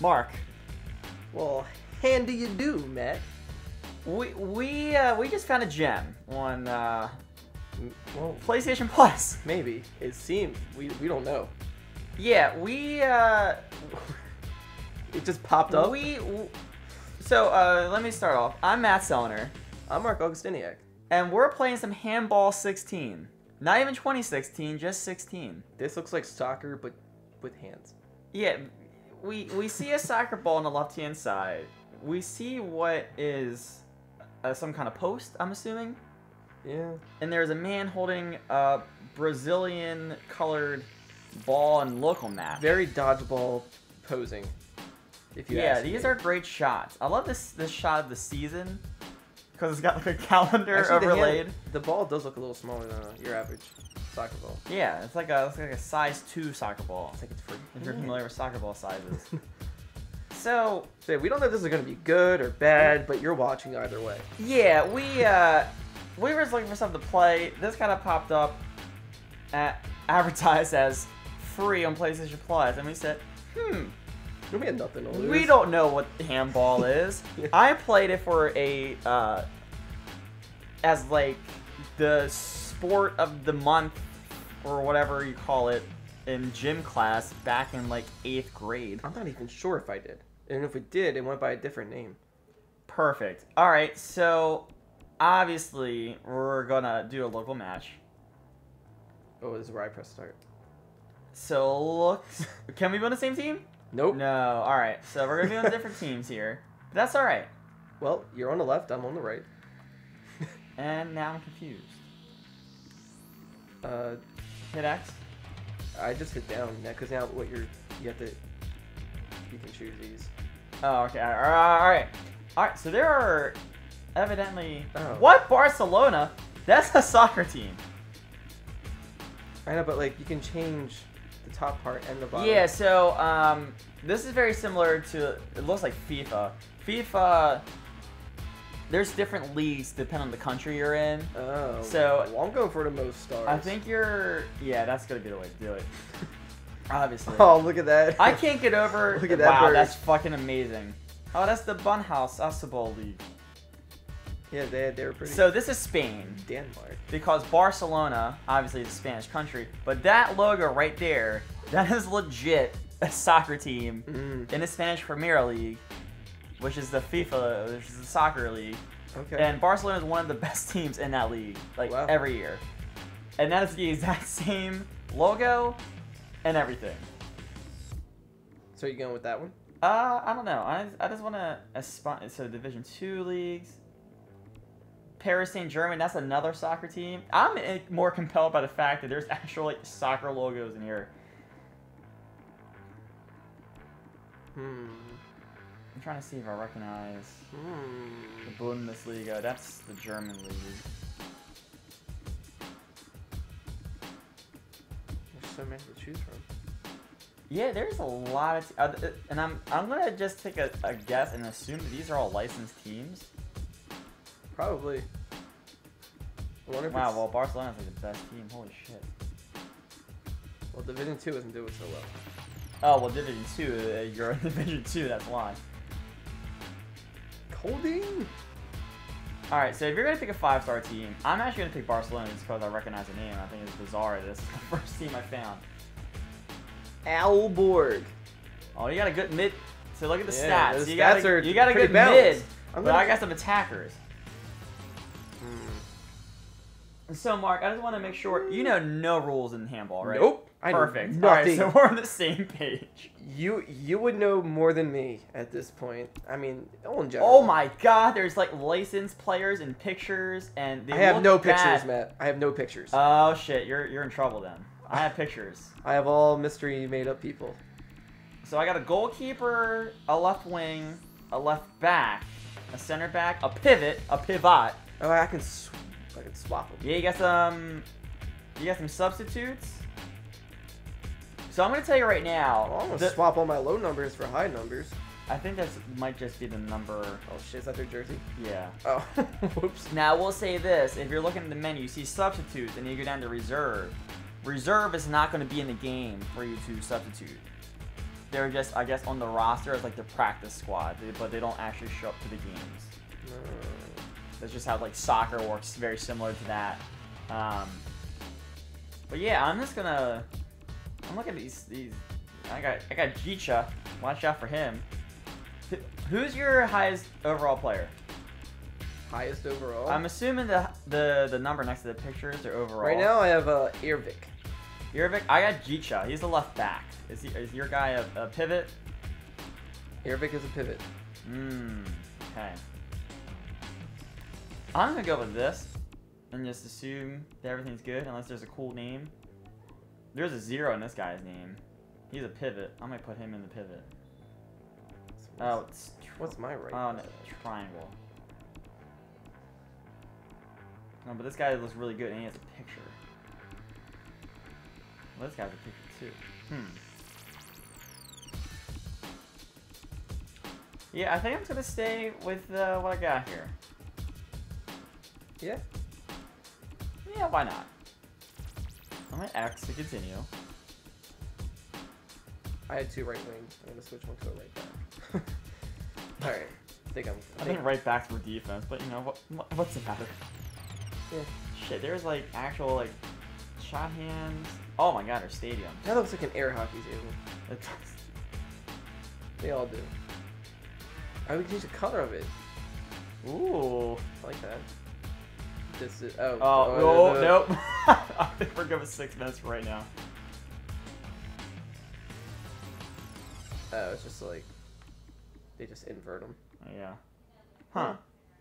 Marc, Well, hand do you do, Matt? we we uh, we just found a gem on uh, Well, PlayStation Plus. maybe. It seems we we don't know. Yeah, we uh, It just popped up. we. So uh, let me start off. I'm Matt Sellner, I'm Marc Augustiniak. and we're playing some Handball 16. Not even 2016, just 16. This looks like soccer, but with hands. Yeah, we we see a soccer ball on the left hand side. We see what is uh, some kind of post. I'm assuming. Yeah. and there's a man holding a Brazilian colored ball and local map. Very dodgeball posing. If you yeah, these me. are great shots. I love this this shot of the season because it's got like a calendar Actually, the hand- overlaid. The ball does look a little smaller than uh, your average soccer ball. Yeah, it's like a it's like a size two soccer ball. It's like it's free. If you're familiar with soccer ball sizes. so So yeah, we don't know if this is gonna be good or bad, but you're watching either way. yeah, we uh we were just looking for something to play. This kind of popped up, at, advertised as free on PlayStation Plus, and we said, hmm, We had nothing to lose. We don't know what handball is. Yeah. I played it for a uh, as like the sport of the month or whatever you call it in gym class back in like eighth grade. I'm not even sure if I did. And if we did, it went by a different name. Perfect. All right, so obviously we're gonna do a local match. Oh, this is where I press start. So looks. Can we be on the same team? Nope. No. All right. So we're gonna be on different teams here. But that's all right. Well, you're on the left. I'm on the right. And now I'm confused. Uh, Hit X. I just hit down because now what you're you have to you can choose these. Oh, okay. All right. All right. All right. So there are evidently Oh. what Barcelona? That's a soccer team. I know, but like you can change the top part and the bottom. Yeah. So um, this is very similar to. It looks like FIFA. FIFA. There's different leagues depending on the country you're in. Oh. So- well, I'm going for the most stars. I think you're. Yeah, that's gonna be the way to do it. Obviously. Oh, look at that. I can't get over. Look at that Wow, bird. that's fucking amazing. Oh, that's the Bunhouse ASOBAL League. yeah, they they were pretty. So this is Spain. Denmark. because Barcelona, obviously, is a Spanish country, but that logo right there, that is legit a soccer team Mm, in the Spanish Premier League, which is the FIFA, which is the soccer league. okay. And Barcelona is one of the best teams in that league, like Wow. every year. And that is the exact same logo and everything. so you going with that one? Uh, I don't know. I, I just want to aspire. So Division Two leagues. Paris Saint Germain. That's another soccer team. I'm eh, more compelled by the fact that there's actual like, soccer logos in here. Hmm. I'm trying to see if I recognize the Hmm. Bundesliga. That's the German league. There's so many to choose from. Yeah, there's a lot of, t- uh, and I'm I'm gonna just take a, a guess and assume that these are all licensed teams. Probably. I wonder if Wow, it's- well Barcelona's like the best team. Holy shit. well, Division Two isn't doing so well. Oh well, Division Two. Uh, you're in Division Two. That's why. Colding? All right, so if you're gonna pick a five-star team, I'm actually gonna pick Barcelona just because I recognize the name. I think it's bizarre. This is the first team I found. Aalborg. Oh, you got a good mid. So look at the Yeah, stats. those You got a, are you got a good balanced. mid, I'm but gonna- I got some attackers. Hmm. So Marc, I just want to make sure you know no rules in handball, right? Nope. I Perfect. All right, so we're on the same page. You you would know more than me at this point. I mean, in general. Oh my God, there's like licensed players and pictures, and they I have no pictures. Matt. I have no pictures. Oh shit, you're you're in trouble then. I have pictures. I have all mystery made up people. So I got a goalkeeper, a left wing, a left back, a center back, a pivot, a pivot. Oh, I can sw- I can swap them. Yeah, you got some. You got some substitutes. So I'm gonna tell you right Oh, now. I'm gonna the- swap all my low numbers for high numbers. I think that might just be the number. Oh shit, is that their jersey? Yeah. Oh, whoops. Now we'll say this: if you're looking at the menu, you see substitutes, and you go down to reserve. Reserve is not going to be in the game for you to substitute. they're just I guess on the roster as like the practice squad, but they don't actually show up to the games. Uh, That's just how like soccer works, very similar to that. Um, but yeah, I'm just gonna. I'm looking at these these. I got I got Jicha. Watch out for him. Who- Who's your highest overall player? highest overall. I'm assuming the the the number next to the pictures are overall. right now, I have uh, Irvik. Irvik, I got Jicha. He's the left back. Is he is your guy a, a pivot? Irvik is a pivot. Hmm. Okay. I'm gonna go with this and just assume that everything's good unless there's a cool name. There's a zero in this guy's name. He's a pivot. I might put him in the pivot. Oh, it's What's my right? oh no, triangle. No, but this guy looks really good and he has a picture. Well, this guy's a picture too. Hmm. Yeah, I think I'm gonna stay with uh, what I got here. Yeah. Yeah, why not? I'm gonna X to continue. I had two right wings. I'm gonna switch one to a right back. All right. I think I'm. I think right back's for defense, but you know what? what- What's the matter? Yeah. Shit, there's like actual like shot hands. Oh my god, our stadium. That looks like an air hockey table. It does. They all do. I would change the color of it. Ooh. I like that. This is oh. Oh, oh, no, nope. I think we're with six minutes right now. Oh, it's just like they just invert them. Yeah. Huh.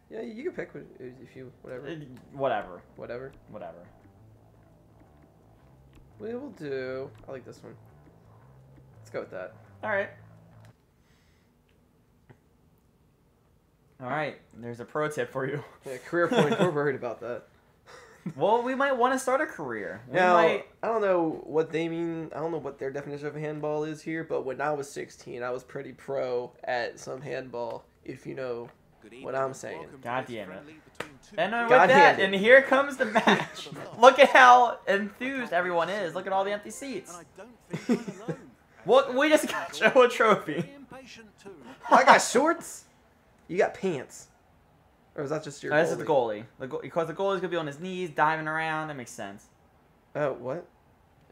Yeah, you can pick if you whatever, It- whatever. whatever. Whatever. We will do. I like this one. Let's go with that. All right. All right. There's a pro tip for you. Yeah, career point. We're worried about that. Well, we might want to start a career. We Now, might. I don't know what they mean. I don't know what their definition of handball is here, but when I was 16, I was pretty pro at some handball, if you know. What I'm saying. God damn it. And And uh, with God that, damn and here comes the match. Look at how enthused everyone is. Look at all the empty seats. What? We just got Joe a trophy. I got shorts. You got pants. Or is that just your? Oh, this is the goalie? goalie. The go- because the goalie's gonna be on his knees, diving around. That makes sense. Oh, what?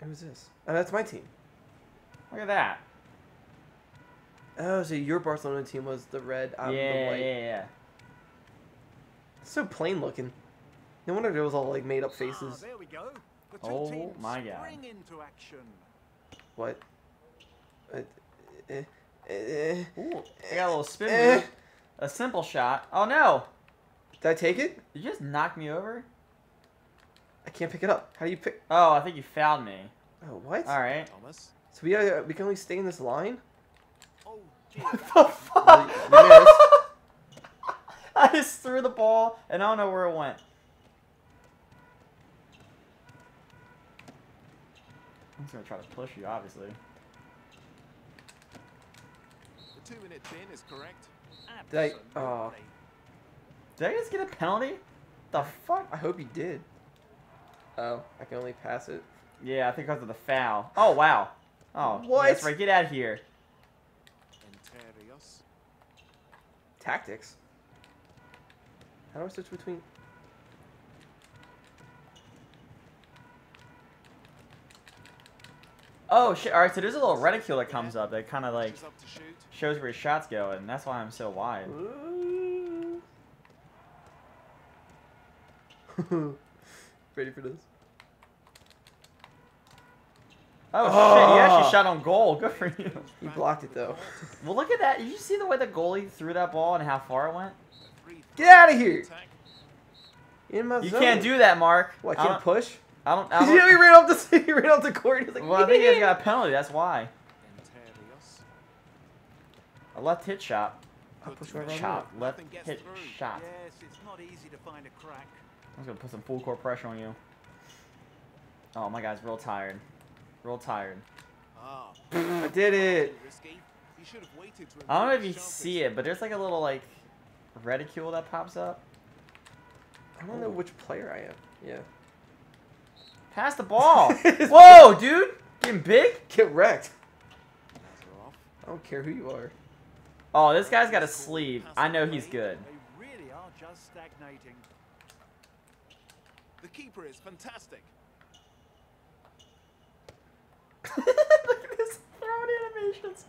Who's this? Oh, that's my team. Look at that. Oh, so your Barcelona team was the red. I'm yeah, the yeah, white. yeah. So plain looking. No wonder it was all like made up faces. there we go. The two Oh teams my God. spring into action. What? Uh, eh, eh, Ooh, I got a little spin Eh. move. A simple shot. Oh no! Did I take it? Did you just knock me over? I can't pick it up. How do you pick? Oh, I think you fouled me. Oh, what? All right. Thomas. So we uh, we can only stay in this line. Oh, gee. What the fuck? Well. I just threw the ball and I don't know where it went. I'm just gonna try to push you, obviously. the two-minute pin is correct. Did I- oh. Did I just get a penalty? The fuck? I hope you did. Oh, I can only pass it. Yeah, I think because of the foul. Oh wow. Oh, What? That's right. Get out of here. Entrerríos. Tactics. How do I switch between? Oh shit! All right, so there's a little reticule that comes up that kind of like Is up to shoot. shows where his shot's going. and That's why I'm so wide. Ready for this? Oh, oh! shit! You actually Oh. shot on goal. Good for you. He blocked it though. Well, look at that. Did you see the way the goalie threw that ball and how far it went? Get out of here! In my You zone. can't do that, Marc. What? I I can't don't, push. I don't. I You see he ran off the he ran off the court. He's like, well, I think he got a penalty. That's why. Entrerríos. A left hit shot. I'll push to wherever Chop. want. Left hit through. shot. Yes, it's not easy to find a crack. I'm gonna put some full court pressure on you. Oh, my guy's real tired. Real tired. Ah, I did it. risky. Should have waited to I don't know if you see it, but there's like a little like reticule that pops up. I don't know which player I am. Yeah. Pass the ball. Whoa, dude! Getting big? Get wrecked. I don't care who you are. Oh, this guy's got a sleeve. I know he's good. They really are just stagnating. The keeper is fantastic. Look at his throwing animations.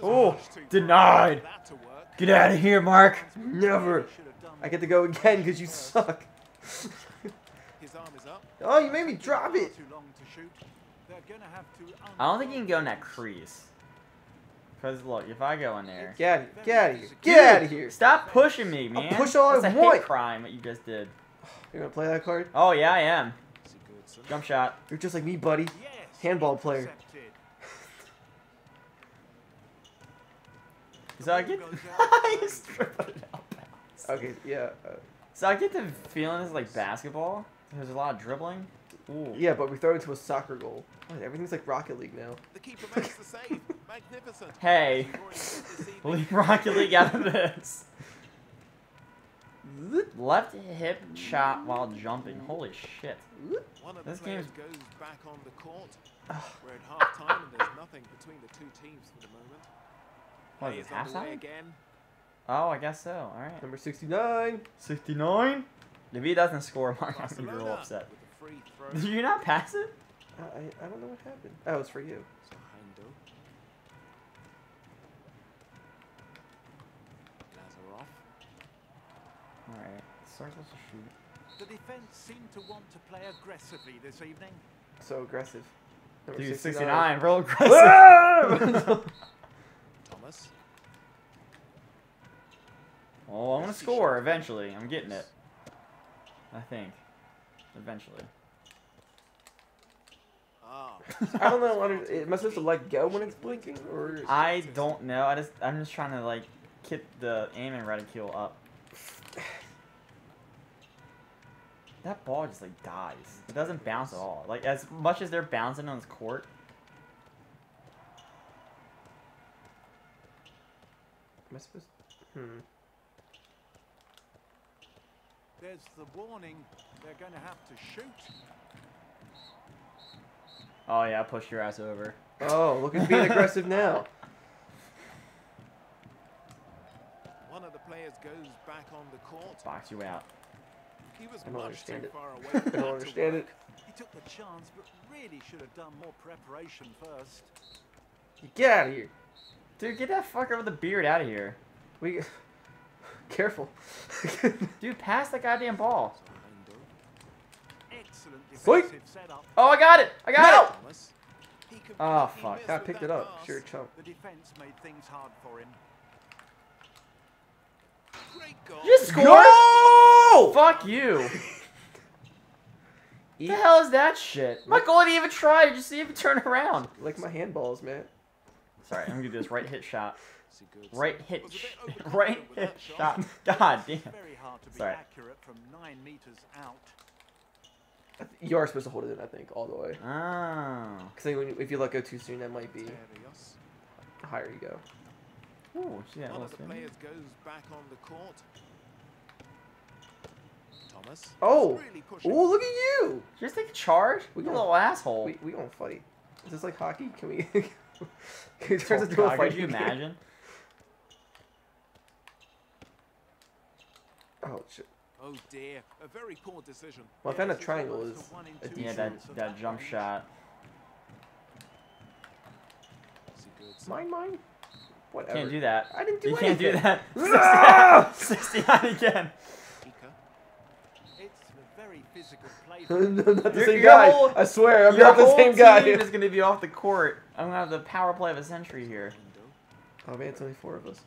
Oh, denied. far for that to work. Get out of here, Marc. Never. Should have done I get to go again because you suck. His arm is up. Oh, you made me drop it. Too long to shoot. Gonna have to I don't think you can go in that crease. Cause look, if I go in there, Get out of here. Get out of here. Get out of here. stop pushing me, man. I'll push all That's I a hate want. crime what you just did. You're gonna play that card? Oh yeah, I am. Sigurdsson. Jump shot. You're just like me, buddy. Handball player. intercepted. So I get. ball goes out. He's tripping it out bounds. Okay, yeah. Uh, So I get the feeling this is like basketball. There's a lot of dribbling. Ooh. yeah, but we throw it to a soccer goal. What, everything's like Rocket League now. The keeper makes the save. Magnificent. Hey, He's already said this evening, leave Rocket League out of this. Left hip shot while jumping. Holy shit. One of the This players game's- goes back on the court. We're at half time and there's nothing between the two teams for the moment. What Play is it, underway halftime? again. Oh, I guess so. Alright. Number 69. 69? If he doesn't score, Marc, I'm gonna be real upset. with a. Did you not pass it? I, I, I don't know what happened. Oh, was for you. Zahando. Lazarov. Alright. Circles to shoot. The defense seem to want to play aggressively this evening. So aggressive. Number Dude, 69. 69, real aggressive. Thomas. oh, I'm gonna score eventually. I'm getting it. I think. Eventually. Ah. I don't know. under- Am I supposed to let go when it's blinking, or I don't know. I just I'm just trying to like get the aim and reticule up. That ball just like dies. It doesn't bounce at all. Like as much as they're bouncing on this court. am I supposed? Hmm. There's the warning. They're going to have to shoot. Oh yeah, push your ass over. Oh, look who's being aggressive now. One of the players goes back on the court. Box you out. He was I don't much understand too it. far away. I don't understand it. He took the chance, but really should have done more preparation first. Get out of here. Dude, get that fucker with the beard out of here. We. Careful. Dude, pass the goddamn ball. Sweet. Oh, I got it. I got it. Thomas. Oh, fuck. I picked it up. Sure, chump. The defense made things hard for him. You just scored. Go! Fuck you. The hell is that shit? My goalie didn't even try. Did you see him turn around? like my handballs, man. Sorry, I'm gonna do this right hit shot. Sigurdsson Right hit, was a bit sh- overconfident right with hit that shot. God damn. It's very hard to be Sorry. accurate from nine meters out. You are supposed to hold it in, I think, all the way. Oh. Because when if you let go too soon, that might be the higher you go. Ooh, see that One little of the spin? players goes back on the court. Thomas. Oh! is really. Oh, look at you! Just take a charge. We you gonna- little asshole. We, we gonna fight. Is this like hockey? Can we? can we turn Oh, this into a fight? Could you imagine? Oh shit! Oh dear, a very poor decision. Well, I found a triangle is a one in a two Yeah, that that jump shot. Mine, mine. Whatever. Can't do that. I didn't do You can't do that. Ah! 69 again. Ika. It's a very physical play. I'm not the Your- same your guy. whole- I swear, I'm not the same guy. team is gonna be off the court. I'm gonna have the power play of a century here. Zahando. Oh man, it's only four of us.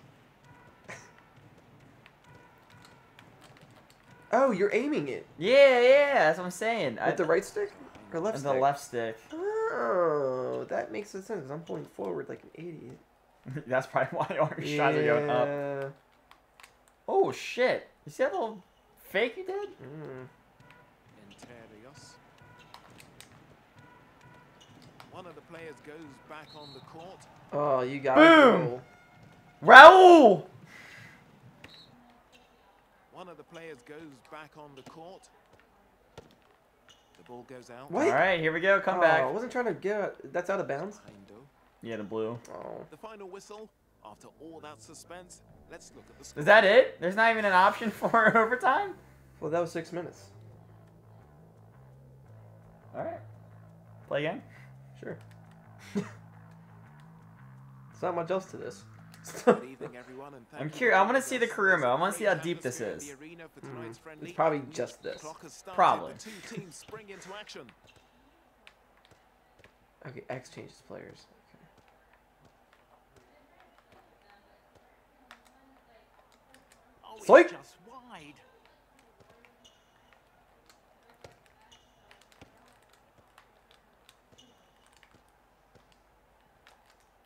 Oh, you're aiming it Yeah, yeah, that's what I'm saying. I, the right stick or left the stick? left stick. Oh, that makes sense. Cause I'm pulling forward like an idiot. that's probably why all your shots are going up. Oh shit! You see that little fake you did? Mm. One of the players goes back on the court. Oh, you got Boom! it. Raul! One of the players goes back on the court. The ball goes out. What? All right, here we go. Come oh, back. I wasn't trying to get. That's out of bounds. Heindel. Yeah, the blue. Oh. The final whistle. After all that suspense, let's look at the score. Is that it? There's not even an option for overtime? Well, that was six minutes. All right. Play again. Sure. It's not much else to this. Good evening, everyone, and thank I'm curious- I wanna see the career mode. I wanna see how deep this is. in the arena for Mm, it's probably just this. Probably. The two teams spring into action. Okay, X changes players. Okay. Oh, Psych!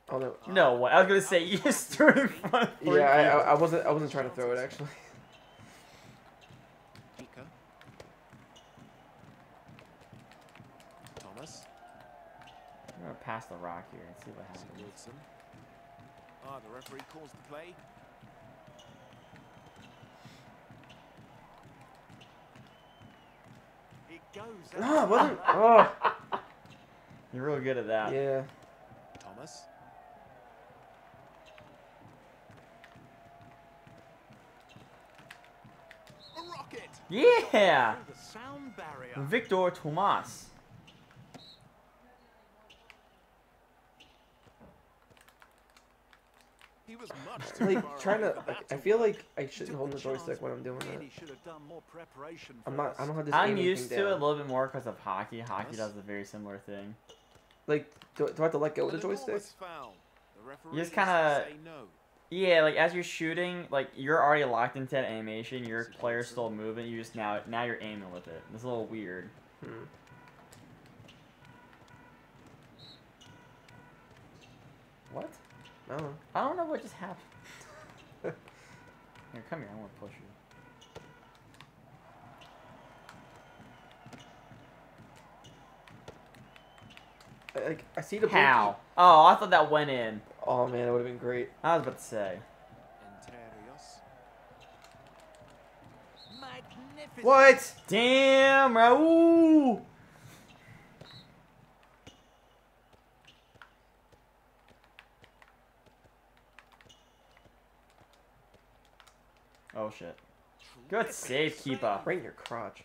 Oh no. No way. I was gonna say you just threw it in front. of Yeah, I, I. I wasn't. I wasn't trying to throw it actually. Pika. Thomas. I'm gonna pass the rock here and see what happens. Sigurdsson. Ah, the referee calls the play. It goes No, it wasn't. Oh. You're real good at that. Yeah. Thomas. A rocket. Yeah. Through the sound barrier. Victor Tomas. He was much too Like trying to. Like, I feel like I shouldn't hold the joystick when I'm doing that. Really should have done more preparation I'm not. I don't have this. I'm used thing to it a little bit more because of hockey. Hockey Yes. does a very similar thing. Like, do, do I have to let go of the joystick? enormous. The You just kinda- no. Yeah, like as you're shooting, like you're already locked into that animation. Your player's still moving. You just now now you're aiming with it. It's a little weird. Hmm. What? I don't know. I don't know what just happened. here, come here. I want to push you. Like I see the How? Oh, I thought that went in. Blinky- Oh man, that would have been great. I was about to say. What? Damn, Raul. Oh shit. Good save, keeper. Right in your crotch.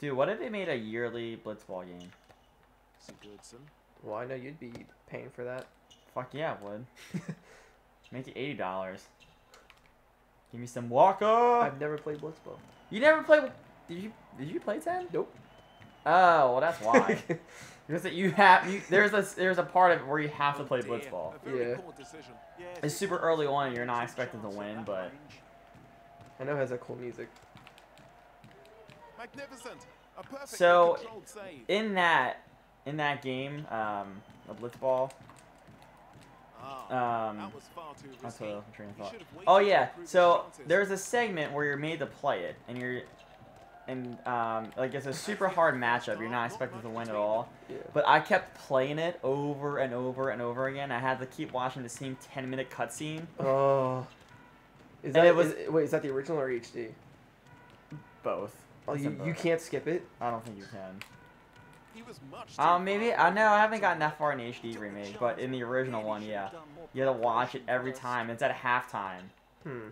Dude, what if they made a yearly blitzball game? Sigurdsson. Well, I know you'd be paying for that. Fuck yeah, I would. Make it eighty dollars. Give me some Walker. I've never played Blitzball. You never played. Did you? Did you play ten? Nope. Oh, well, that's why. because you have. You, there's a there's a part of it where you have to Oh play blitzball. Yeah. poor decision. Yes, It's super early on and you're not limited expected to win, but- I know it has that cool music. Magnificent. A perfectly So, controlled save. In that in that game, um, a blitzball. ah, Um, that was far too that's what I'm train of thought. should have waited Oh yeah, so there's a segment where you're made to play it, and you're, and um, like it's a super hard matchup. You're not expected to win at all. Yeah. But I kept playing it over and over and over again. I had to keep watching the same 10 minute cutscene. Oh. Is And that it was- is- wait? Is that the original or HD? Both. Oh, you, in you can't skip it. I don't think you can. He was much too Um, maybe far I know I haven't gotten that far in work. HD remake, but in the original one, yeah, you had to watch it every time. It's at halftime. Hmm.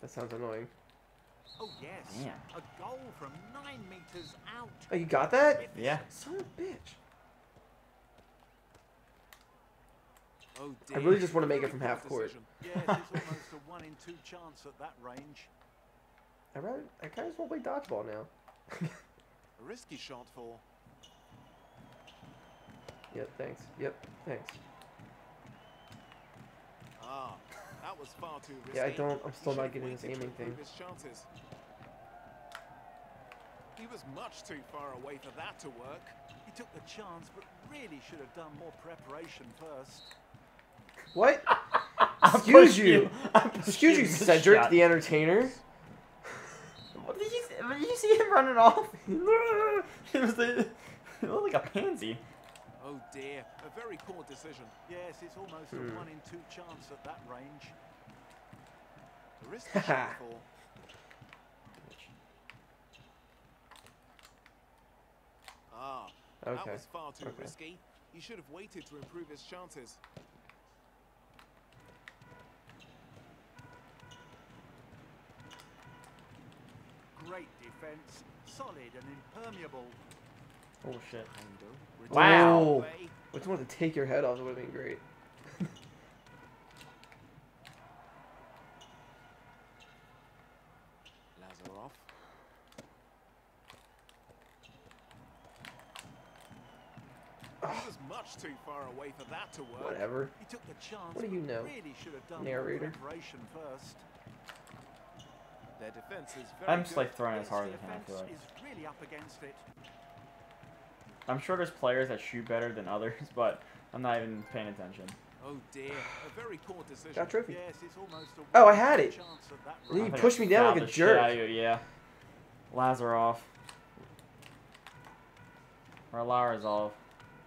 That sounds annoying. Oh yes. Damn. A goal from nine meters out. Oh, you got that? Yeah. Son of a bitch. Oh I really just wanna make it from half court. decision. Yes, it's almost a one in two chance at that range. I rather. I kind of just want to play dodgeball now. A risky shot for Yep. Thanks. Yep. Thanks. ah. That was far too risky. Yeah, I don't. I'm still not have getting this waited to aiming thing. His chances. He was much too far away for that to work. He took the chance, but really should have done more preparation first. What? Excuse you. Excuse you, Cedric the Entertainer. What did you see? Did you see him running off? it was a, it like a pansy. Oh dear, a very poor decision. Yes, it's almost hmm. a one in two chance at that range. The risk for. Ah, okay. that was far too okay. risky. You should have waited to improve his chances. Great defense solid and impermeable. Oh shit. Wow. Play. Which one to take your head off would have been great. Lazarov. Ah. He was much too far away for that to work. Whatever. He took the chance. What do you know, Really should have done narrator? first. Their defense is very I'm just like throwing as hard as I can. feel like. really up against it. I'm sure there's players that shoot better than others, but I'm not even paying attention. Oh dear, a very poor decision. Got a trophy. Yes, it's almost a Oh, I had it. chance of that Well, you I run. think pushed me down like a jerk. out of you, yeah. Lazarov. Or Larazov.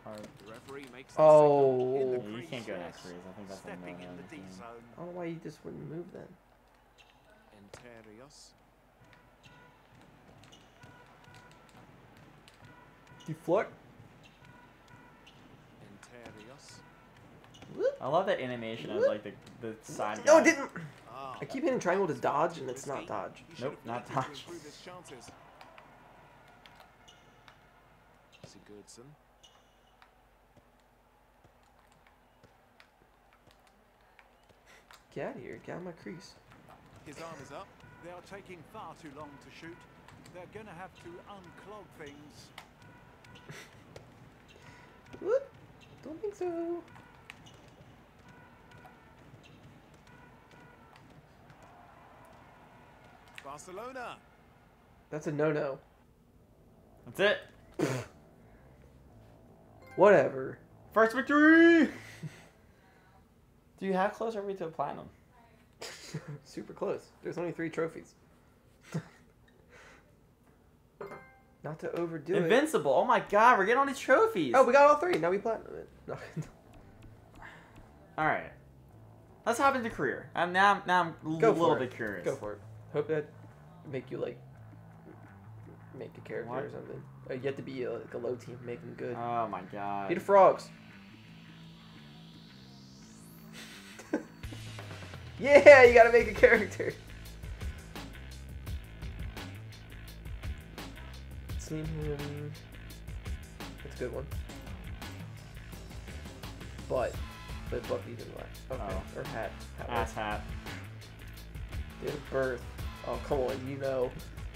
Or, referee makes Oh. signal in the yeah, you can't go next crease. I think that's a Stepping no-no. the D yeah. I don't know why you just wouldn't move then. Entrerríos. Deflect. Entrerríos. I love that animation of like the the side. No, guy. it didn't. Ah, I keep hitting triangle to dodge, and it's not dodge. Nope, have not waited to dodge. improve his chances. Sigurdsson. Get out of here. Get out of my crease. His arm is up. They are taking far too long to shoot. They're going to have to unclog things. Whoop. Don't think so. Barcelona. That's a no-no. That's it. Whatever. First victory. Do you have close we to a platinum? Super close. There's only three trophies. Not to overdo it. Invincible. Oh my god, we're getting all these trophies. Oh, we got all three. Now we platinum it. No. all right. Let's hop into career. I'm now. Now I'm a little bit it. curious. Go for it. Hope that make you like make a character What? or something. Uh, you have to be a, like a low team, make them good. Oh my god. Be the frogs. Yeah, you gotta make a character. Seen him. That's a good one. But, but beat in black. Okay. Oh. Or hat. hat Ass hat. Date of birth. Oh come on, you know,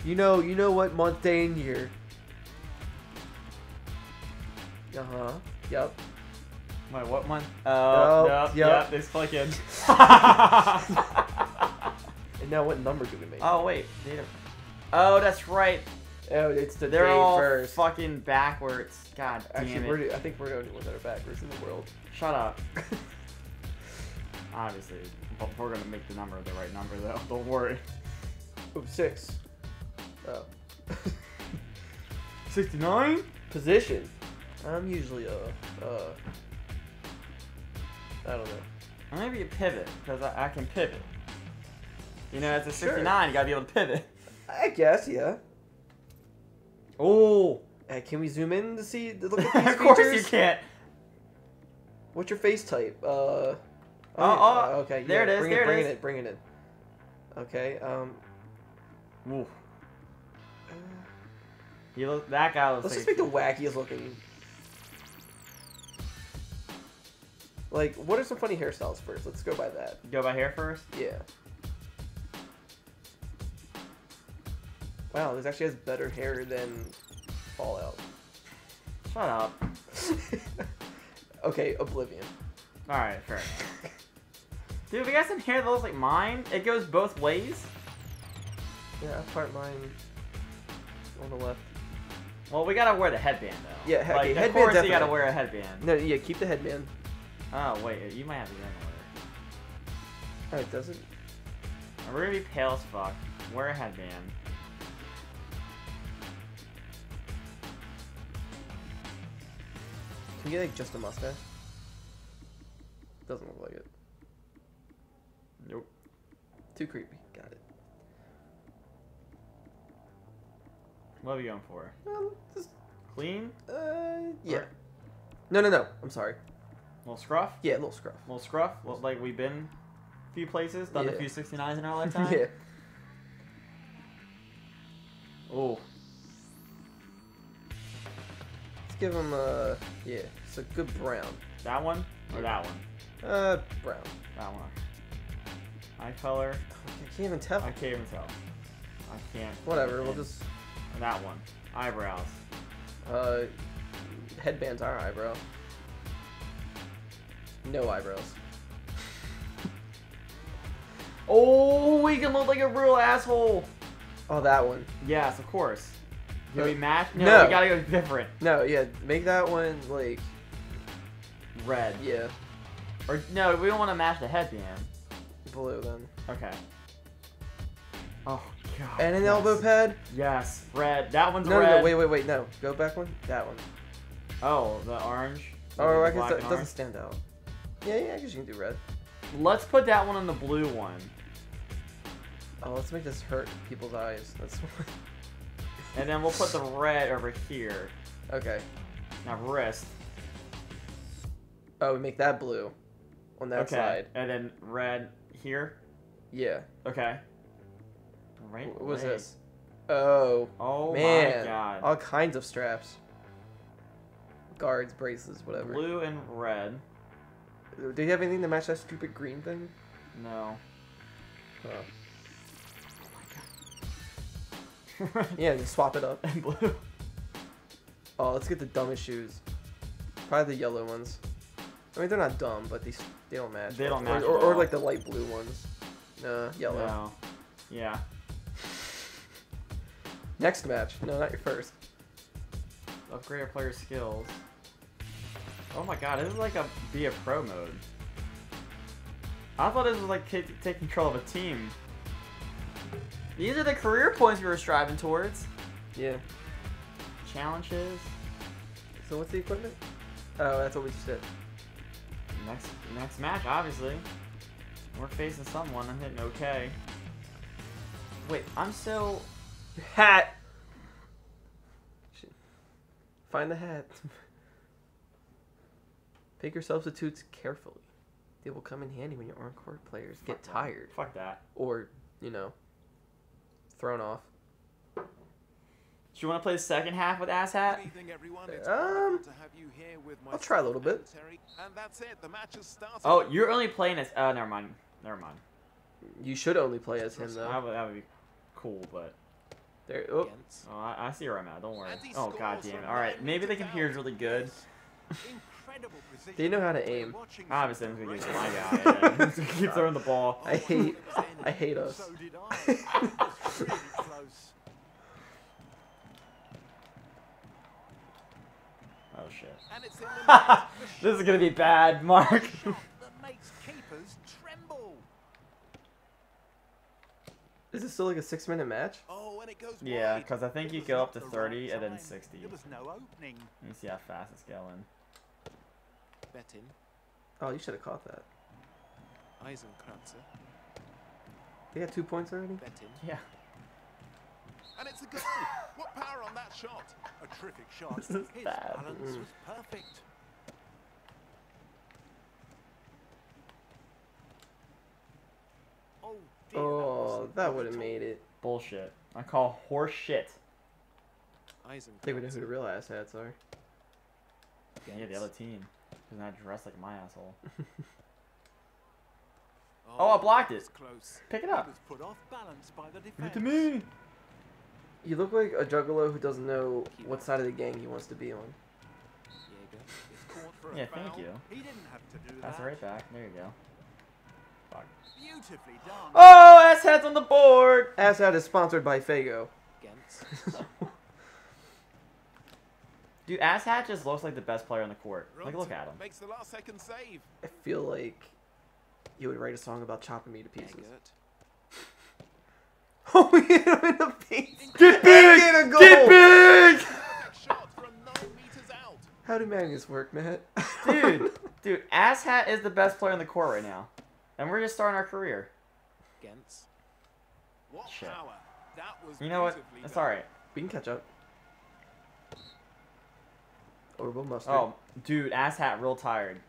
you know, you know what month, day, and year. Uh huh. Yep. Wait, what one? Oh, Oh, yep, yep. it's clicking. And now, what number do we make? oh wait, Oh, that's right. Oh, it's the They're all first. fucking backwards. God damn Actually, it. we're, I think we're the only ones that are backwards in the world. Shut up. Obviously, we're gonna make the number the right number though. Don't worry. oh, six. Oh. 69? Position. I'm usually a, uh, I don't know. I'm gonna be a pivot because I, I can pivot. You know, it's a Sure. 69. You gotta be able to pivot. I guess, yeah. Oh, Hey, can we zoom in to see, to look at these of course features? you can't. What's your face type? Uh. Oh, Oh, yeah, oh, uh, okay. there yeah, it is, Bring there it, it bring is. it in. Bring it in. Okay. Um. Ooh, uh, he look. That guy looks let's like. just make the wackiest looking. Like, what are some funny hairstyles first? Let's go by that. Go by hair first. Yeah. Wow, this actually has better hair than Fallout. Shut up. okay, Oblivion. All right, fair enough. Dude, we got some hair that looks like mine. It goes both ways. Yeah, I part mine on the left. Well, we gotta wear the headband though. Yeah, like, okay, of headband course you gotta wear a headband. No, yeah, keep the headband. Oh wait, you might have to get in Oh, it doesn't. order. We're gonna be pale as fuck. Wear a headband. Can you get like just a mustache? Doesn't look like it. Nope. Too creepy. Got it. What are we going for? Well, just Clean. Uh, yeah. Or- No, no, no. I'm sorry. Little scruff. Yeah, a little scruff. little scruff. Well, like we've been a few places, done a few 69s in our lifetime. yeah. Oh, Let's give him a yeah. It's a good brown. that one or that one? Uh, brown. That one. Eye color. I can't even tell. I can't even tell. I can't. Whatever. We'll just That one. Eyebrows. uh, headbands our eyebrow. No eyebrows. Oh, we can look like a real asshole. Oh, that one. Yes, of course. Did Uh, we match? No, no. we gotta go different. No, yeah. Make that one like Red. yeah, Or no, we don't want to match the headband. blue then. Okay. Oh god. And an yes. elbow pad. Yes, red. That one's No, red. no, no. Wait, wait, wait. No. Go back one. That one. Oh, the orange. Oh, I guess black that doesn't stand out. Yeah, yeah. I guess you can do red. Let's put that one on the blue one. Oh, let's make this hurt people's eyes. That's And then we'll put the red over here. okay. Now wrist. Oh, we make that blue on that okay. side. And then red here. Yeah. Okay. Right. What was leg. this? Oh, Oh man. my god. all kinds of straps. Guards, bracelets, whatever. Blue and red. Do you have anything to match that stupid green thing? No. Oh. red Yeah, just swap it up. and blue. Oh, let's get the dumbest shoes. Probably the yellow ones. I mean, they're not dumb, but these they don't match. They don't Or- match Or, at or, like the light blue ones. Nah, yellow. No. Yeah. Next match. No, not your first. Upgrade our player skills. Oh my god, this is like a be a pro mode. I thought this was like ta- take control of a team. These are the career points we were striving towards. Yeah. Challenges. So what's the equipment? Oh, that's what we just did. Next next match, obviously. We're facing someone. I'm hitting okay. Wait, I'm so. Hat. Find the hat. Pick your substitutes carefully. They will come in handy when your on-court players get that. tired Fuck that. or, you know, thrown off. Do you want to play the second half with Ass Hat? evening, everyone. It's Um, wonderful to have you here with I'll try a little bit. and that's it. The match has started. Oh, you're only playing as. Oh, never mind. Never mind. You should only play as him That though. would, that would be cool, but. There. Oh, Oh, I, I see where I'm at. Don't worry. Oh scores god damn it. All right, maybe the meters computer's out. really good. Incredible precision. They know how to aim. Obviously, ah, I'm gonna give great it my guy. and keep throwing the ball. I hate. I hate us. So did I. Really close. Oh shit. And it's eliminated. The this is gonna be bad, Marc. Shot that makes keepers tremble. Is this still like a six-minute match? Oh, and it goes yeah, because I think you go up to 30 and then 60. There no opening. Let me see how fast it's going. Bettin, Oh, you should have caught that. Eisenkratzer, They had two points already. Bettin, Yeah. and it's a goal. what power on that shot? A terrific shot. This is His bad. balance Mm. was perfect. Oh, dear, Oh, wasn't that would have made it. Bullshit. I call horse shit. I think we know who the Eisenkratzer, real asshats are. Yeah, yeah, the other team. Because not dressed like my asshole. Oh, I blocked it. it's close. Pick it up. was put off balance by the Give it to me. You look like a juggalo who doesn't know what side of the gang he wants to be on. Jaeger, Is caught for a Yeah, thank you. He didn't have to do Pass it right back. There you go. Fuck. Beautifully done. Oh, ass heads on the board. Asshat is sponsored by Fago. Gentz, Dude, ass hat just looks like the best player on the court. Like, look at him. Makes the last second save. I feel like you would write a song about chopping me to pieces. Oh, we hit him in the face. Get Get a goal. Get big! perfect shot from nine meters out. How do magnets work, Matt? Dude, dude, ass hat is the best player on the court right now, and we're just starting our career. Gentz. What Shit. power. That was You know what? beautifully It's all right. we can catch up. Orville Mustard. Oh, dude, ass hat, real tired.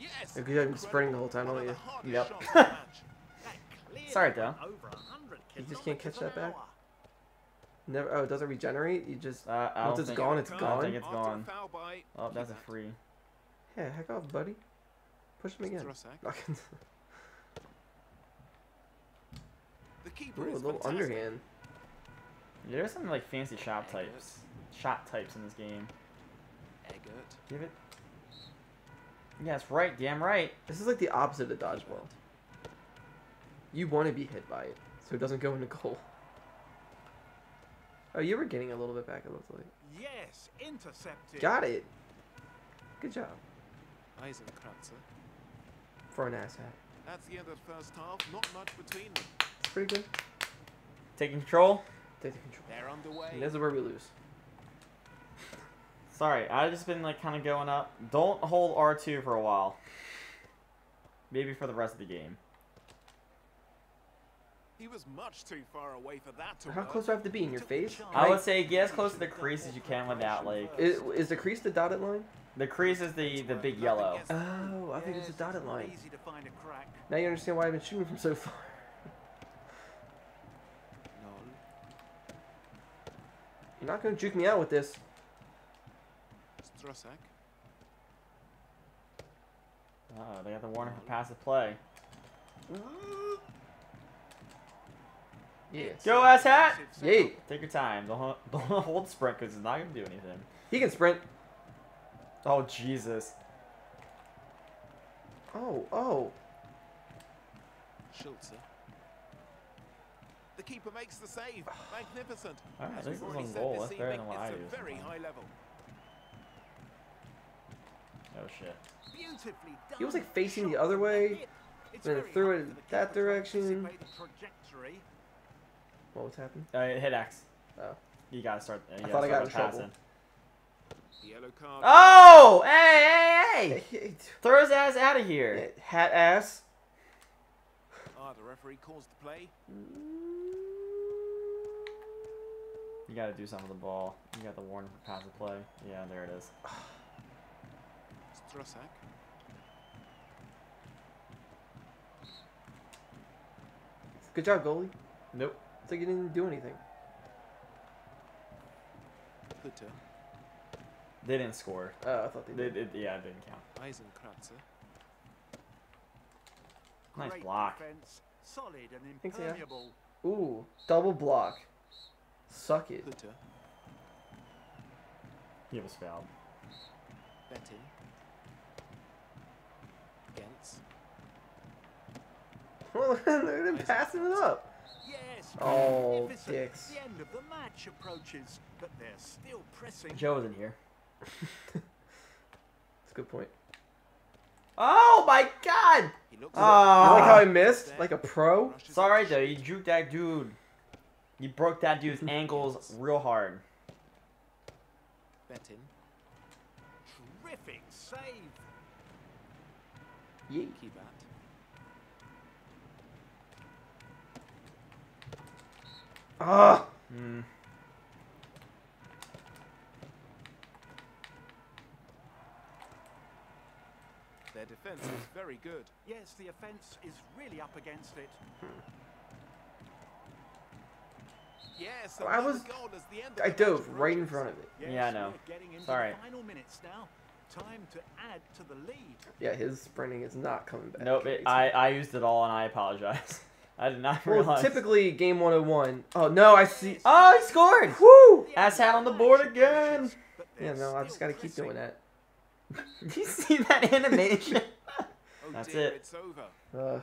Yes. If you haven't been sprinting the whole time, One don't of you? Yep. hardest shots of the match. Sorry, though. You just can't catch that back? Never. Oh, it doesn't regenerate. You just. Uh, I Once don't it's think, gone, it's I gone. think it's After a gone. Oh, that's a free. Yeah, heck off, buddy. Push him again. Strusak. The keeper Ooh, a is little fantastic. underhand. Yeah, there's some like fancy shop types, shot types in this game. Eggert. Give it. Yes, right. Damn right. This is like the opposite of dodgeball. You want to be hit by it, so it doesn't go into goal. Oh, you were getting a little bit back. It looks like. Yes, intercepted. Got it. Good job Eisenkratzer. for an ass hat. That's the end of the first half. Not much between them. It's pretty good. Taking control. Taking control. They're underway. And this is where we lose. Sorry, I've just been like kind of going up. Don't hold R2 for a while. Maybe for the rest of the game. He was much too far away for that to How close do I have to be in your face? I Right? would say get as close to the crease as you can without like Is, is the crease the dotted line? the crease is the the big yellow. Oh, I think it's a dotted not line. Easy to find a crack. Now you understand why I've been shooting from so far. You're not gonna juke me out with this. Strusak. Oh, they got the warning for passive play. Yeah. Go ass hat. Yay. Take your time. Don't don't hold sprint because it's not gonna do anything. He can sprint. Oh Jesus. Oh, oh. Schulze. The keeper makes the save. Magnificent. Alright, As this we've is already on said goal. this That's better than what it's I a used. very high level. Oh shit. Beautifully done. He was, like, facing the other way, hip. It's then very threw it for that direction. anticipate the trajectory. What was happening? Uh, hit X. Oh. You gotta start. Uh, you I gotta thought I got by in passing. Yellow card. Oh! Hey, hey, hey! Hey, Throw his ass out of here. Hat ass. Ah, the referee calls the play. You gotta do something with the ball. You got the warning for passive play. Yeah, there it is. Strusak. Good job, goalie. Nope. It's like you didn't do anything. Hutter. They didn't score. Oh, I thought they They, did. it, yeah, it didn't count. Eisenkratzer. Eh? Nice Great block. defense, solid and Thanks, yeah. Ooh, double block. Suck it. Hutter. He was fouled. Bettin. Look at him passing it up. Yes. Oh, magnificent. dicks. The end of the match approaches, but they're still pressing. Joe was in here. That's a good point. Oh my god! He looks Ah. I like how I missed, like a pro. Rushes Sorry though, you juked that dude. You broke that dude's ankles real hard. Bettin. Terrific save. Yee. Kibat. Ah. Hmm. Their defense is very good. Yes, the offence is really up against it. Yes, so I was- goal as the end of I dove right in front of it. Yes, Yeah, I know. we're getting into Sorry. the final minutes now. Time to add to the lead. Yeah, his sprinting is not coming back. Nope, it, I, I used it all and I apologize. I did not Well, realize. typically game 101. Oh no, I see. Oh, he scored! Woo! Ass hat on the board again. Yeah, no, I just gotta keep doing that. Did you see that animation? That's it. Uh, Over,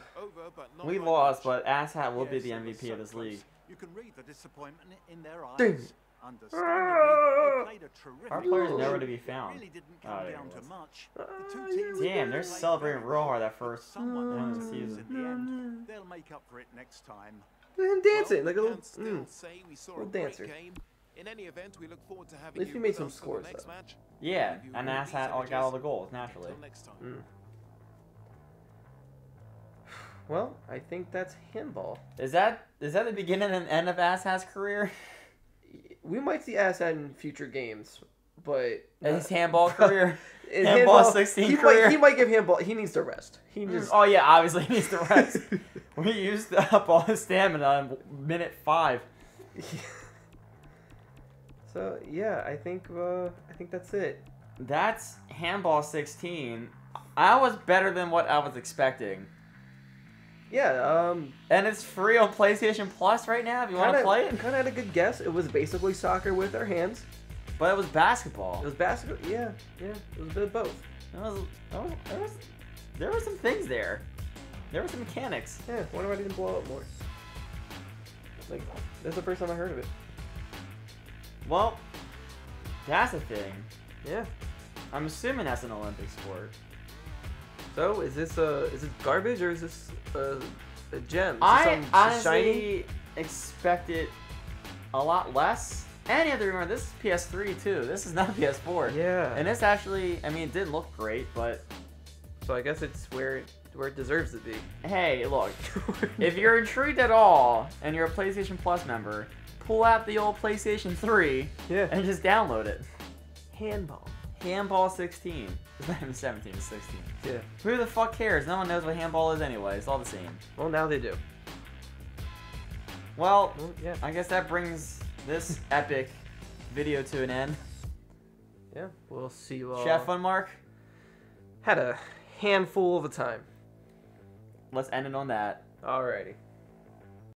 but not we lost, but Ass Hat will be the MVP of this league. You can read the disappointment in their eyes. Dang it. Understandably, they played a terrific Our player's Ooh. nowhere to be found. really didn't Oh, come there down to much. Uh, The two teams Damn, they're celebrating very real hard that first someone round the season. in the end. They'll make up for it next time. Look at him dancing, like a little. Mm. say we saw little a dancer. game. In any event, we look forward to having least you we made some us for the scores, though. match. Yeah, Give you and all Asshat these all got all the goals, naturally. Next time. Mm. Well, I think that's handball. Is that is that the beginning and end of Asshat's career? we might see Asshat in future games, but In his handball career. in handball 16 he career. might he might give handball. He needs to rest. He just Oh yeah, obviously he needs to rest. we used up all his stamina in minute five. so yeah, I think uh, I think that's it. That's handball 16. I was better than what I was expecting. Yeah, um, And it's free on PlayStation Plus right now if you want to play it. Kind of had a good guess. It was basically soccer with our hands. But it was basketball. It was basketball. Yeah, yeah. It was a bit of both. There was, there was, there was, there were some things there. There were some mechanics. Yeah. Wonder why it didn't blow up more. Like that's the first time I heard of it. Well, that's a thing. Yeah. I'm assuming that's an Olympic sport. So is this uh is it garbage or is this uh, a gem? Is I honestly shiny? expected a lot less. And you have to remember, this is PS3 too. This is not PS4. Yeah. And this actually, I mean, it didn't look great, but so I guess it's where it, where it deserves to be. hey, look, if you're intrigued at all and you're a PlayStation Plus member, pull out the old PlayStation 3 yeah. and just download it. Handball. Handball 16. It's not even 17, it's 16. Yeah. Who the fuck cares? No one knows what handball is anyway. It's all the same. Well, now they do. Well, Well, yeah. I guess that brings this epic video to an end. Yeah. We'll see you all. Chef Fun Marc, had a handful of a time. let's end it on that. Alrighty.